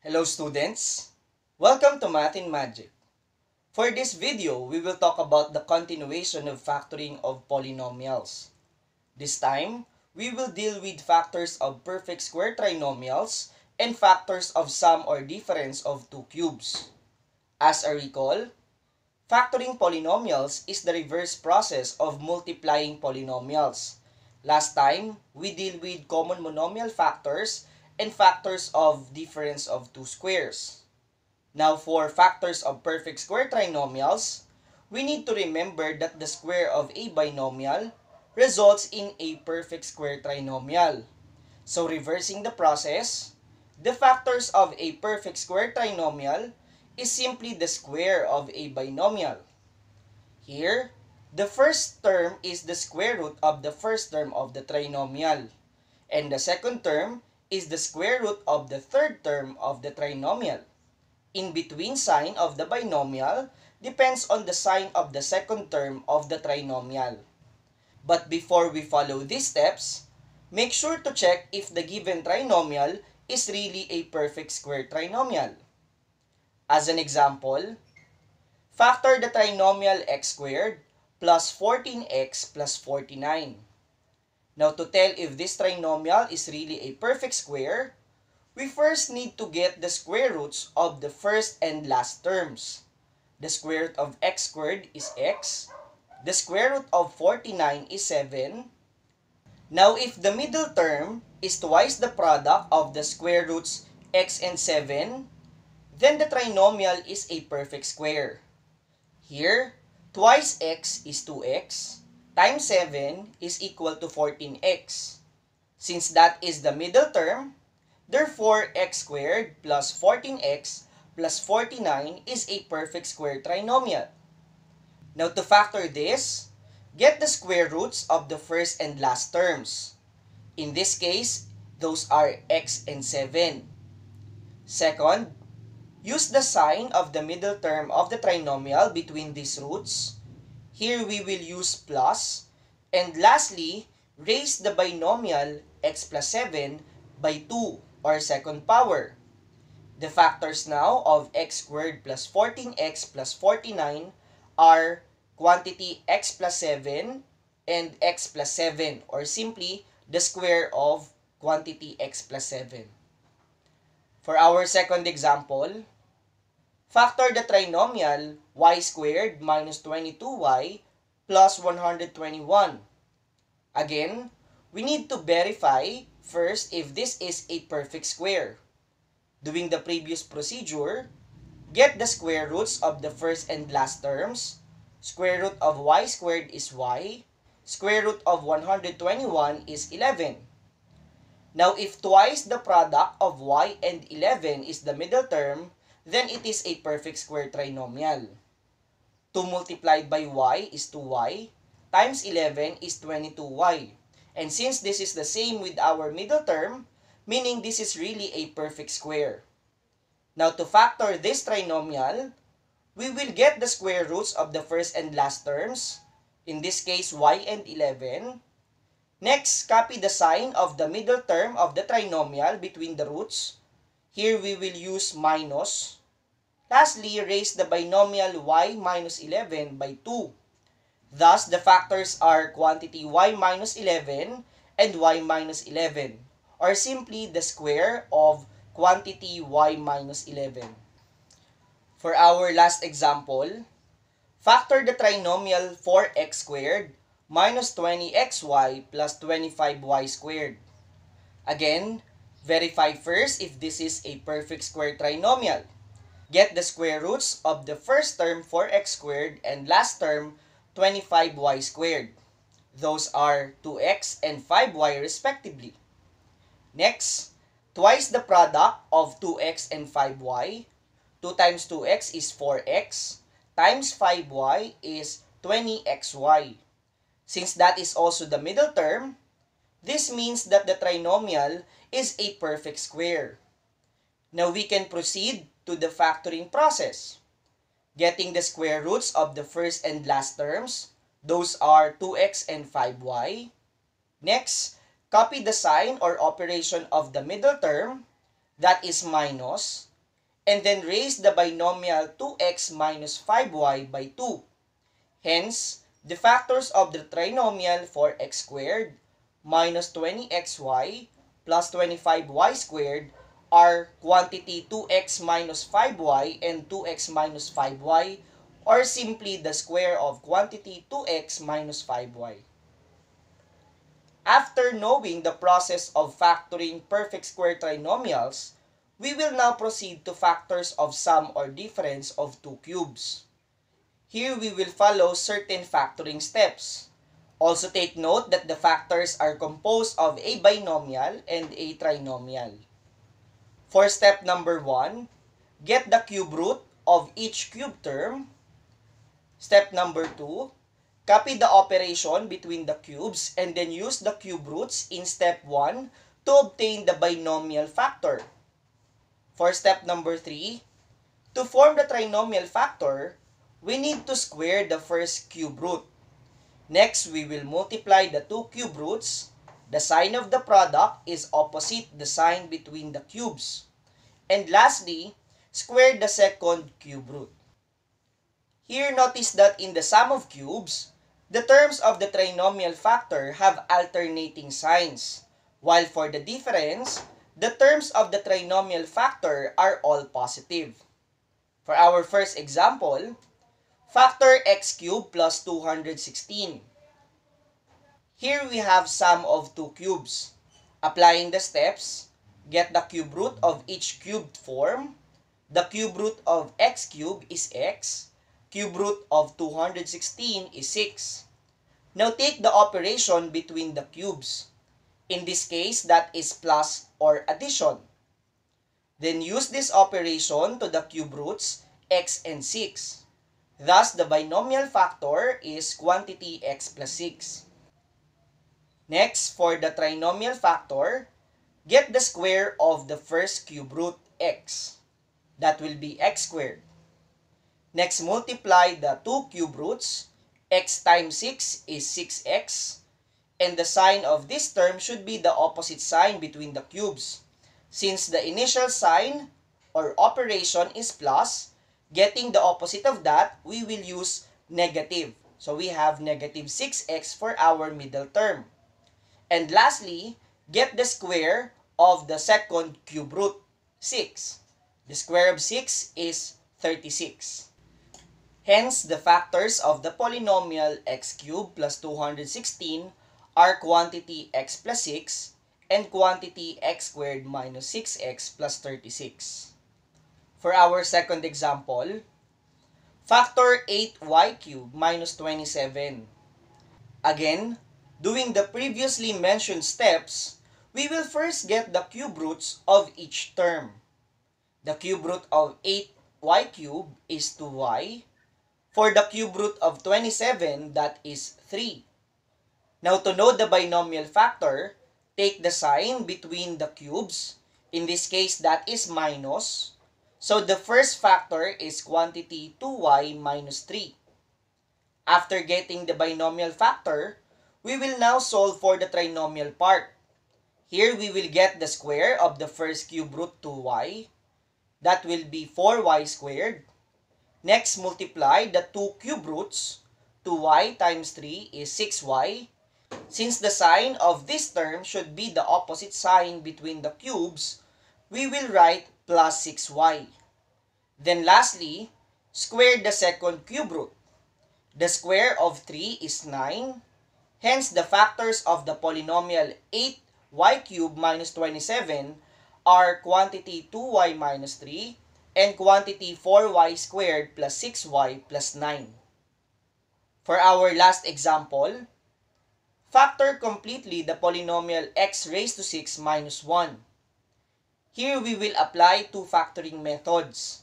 Hello students! Welcome to Math and Magic. For this video, we will talk about the continuation of factoring of polynomials. This time, we will deal with factors of perfect square trinomials and factors of sum or difference of two cubes. As a recall, factoring polynomials is the reverse process of multiplying polynomials. Last time, we deal with common monomial factors and factors of difference of two squares. Now for factors of perfect square trinomials, we need to remember that the square of a binomial results in a perfect square trinomial. So reversing the process, the factors of a perfect square trinomial is simply the square of a binomial. Here, the first term is the square root of the first term of the trinomial. And the second term is the square root of the third term of the trinomial. In between sign of the binomial depends on the sign of the second term of the trinomial. But before we follow these steps, make sure to check if the given trinomial is really a perfect square trinomial. As an example, factor the trinomial x squared plus 14x plus 49. Now, to tell if this trinomial is really a perfect square, we first need to get the square roots of the first and last terms. The square root of x squared is x. The square root of 49 is 7. Now, if the middle term is twice the product of the square roots x and 7, then the trinomial is a perfect square. Here, twice x is 2x times 7 is equal to 14x. Since that is the middle term, therefore x squared plus 14x plus 49 is a perfect square trinomial. Now to factor this, get the square roots of the first and last terms. In this case, those are x and 7. Second, use the sign of the middle term of the trinomial between these roots Here we will use plus. And lastly, raise the binomial x plus 7 by 2 or second power. The factors now of x squared plus 14x plus 49 are quantity x plus 7 and x plus 7 or simply the square of quantity x plus 7. For our second example, Factor the trinomial y squared minus 22y plus 121. Again, we need to verify first if this is a perfect square. Doing the previous procedure, get the square roots of the first and last terms. Square root of y squared is y. Square root of 121 is 11. Now, if twice the product of y and 11 is the middle term, then it is a perfect square trinomial. 2 multiplied by y is 2y, times 11 is 22y. And since this is the same with our middle term, meaning this is really a perfect square. Now to factor this trinomial, we will get the square roots of the first and last terms, in this case y and 11. Next, copy the sign of the middle term of the trinomial between the roots, Here we will use minus. Lastly, raise the binomial y minus 11 by 2. Thus, the factors are quantity y minus 11 and y minus 11, or simply the square of quantity y minus 11. For our last example, factor the trinomial 4x squared minus 20xy plus 25y squared. Again, Verify first if this is a perfect square trinomial. Get the square roots of the first term 4x squared and last term 25y squared. Those are 2x and 5y respectively. Next, twice the product of 2x and 5y. 2 times 2x is 4x times 5y is 20xy. Since that is also the middle term, this means that the trinomial is a perfect square. Now we can proceed to the factoring process. Getting the square roots of the first and last terms, those are 2x and 5y. Next, copy the sign or operation of the middle term, that is and then raise the binomial 2x minus 5y by 2. Hence, the factors of the trinomial for x squared minus 20xy plus 25y squared are quantity 2x minus 5y and 2x minus 5y or simply the square of quantity 2x minus 5y. After knowing the process of factoring perfect square trinomials, we will now proceed to factors of sum or difference of two cubes. Here we will follow certain factoring steps. Also take note that the factors are composed of a binomial and a trinomial. For step number 1, get the cube root of each cube term. Step number 2, copy the operation between the cubes and then use the cube roots in step 1 to obtain the binomial factor. For step number 3, to form the trinomial factor, we need to square the first cube root. Next, we will multiply the two cube roots. The sign of the product is opposite the sign between the cubes. And lastly, square the second cube root. Here, notice that in the sum of cubes, the terms of the trinomial factor have alternating signs, while for the difference, the terms of the trinomial factor are all positive. For our first example, Factor x cubed plus 216. Here we have sum of two cubes. Applying the steps, get the cube root of each cubed form. The cube root of x cubed is x. Cube root of 216 is 6. Now take the operation between the cubes. In this case, that is plus or addition. Then use this operation to the cube roots x and 6. Thus, the binomial factor is quantity x plus 6. Next, for the trinomial factor, get the square of the first cube root x. That will be x squared. Next, multiply the two cube roots. x times 6 is 6x. And the sign of this term should be the opposite sign between the cubes. Since the initial sign or operation is plus, Getting the opposite of that, we will use negative. So we have negative 6x for our middle term. And lastly, get the square of the second cube root, 6. The square of 6 is 36. Hence, the factors of the polynomial x cubed plus 216 are quantity x plus 6 and quantity x squared minus 6x plus 36. For our second example, factor 8y cubed minus 27. Again, doing the previously mentioned steps, we will first get the cube roots of each term. The cube root of 8y cubed is 2y. For the cube root of 27, that is 3. Now, to know the binomial factor, take the sign between the cubes. In this case, that is minus. So the first factor is quantity 2y minus 3. After getting the binomial factor, we will now solve for the trinomial part. Here we will get the square of the first cube root 2y. That will be 4y squared. Next, multiply the two cube roots. 2y times 3 is 6y. Since the sign of this term should be the opposite sign between the cubes, we will write plus 6y. Then lastly, square the second cube root. The square of 3 is 9. Hence, the factors of the polynomial 8y cubed minus 27 are quantity 2y minus 3 and quantity 4y squared plus 6y plus 9. For our last example, factor completely the polynomial x raised to 6 minus 1. Here we will apply two factoring methods.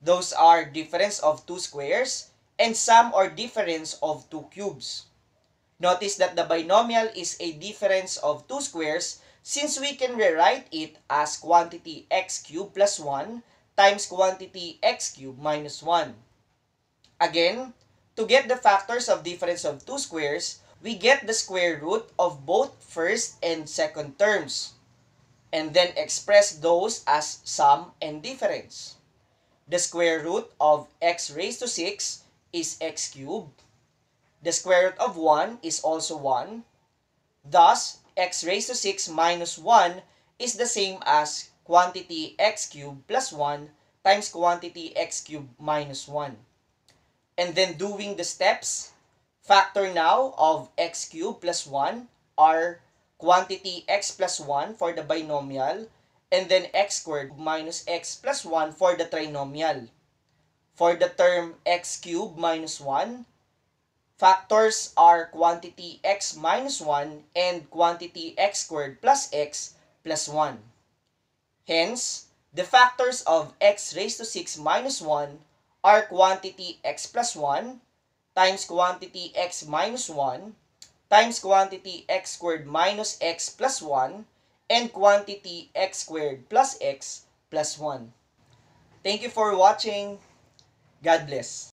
Those are difference of two squares and sum or difference of two cubes. Notice that the binomial is a difference of two squares since we can rewrite it as quantity x cubed plus 1 times quantity x cubed minus 1. Again, to get the factors of difference of two squares, we get the square root of both first and second terms, and then express those as sum and difference. The square root of x raised to 6 is x cubed. The square root of 1 is also 1. Thus, x raised to 6 minus 1 is the same as quantity x cubed plus 1 times quantity x cubed minus 1. And then doing the steps, factor now of x cubed plus 1 are quantity x plus 1 for the binomial and then x squared minus x plus 1 for the trinomial. For the term x cubed minus 1, factors are quantity x minus 1 and quantity x squared plus x plus 1. Hence, the factors of x raised to 6 minus 1 are quantity x plus 1 times quantity x minus 1 times quantity x squared minus x plus 1 and quantity x squared plus x plus 1. Thank you for watching. God bless.